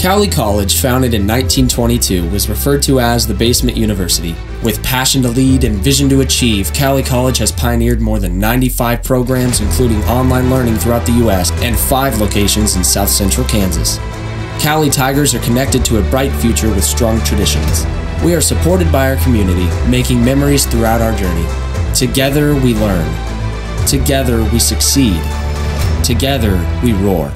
Cowley College, founded in 1922, was referred to as the Basement University. With passion to lead and vision to achieve, Cowley College has pioneered more than 95 programs, including online learning throughout the U.S. and five locations in south central Kansas. Cowley Tigers are connected to a bright future with strong traditions. We are supported by our community, making memories throughout our journey. Together we learn. Together we succeed. Together we roar.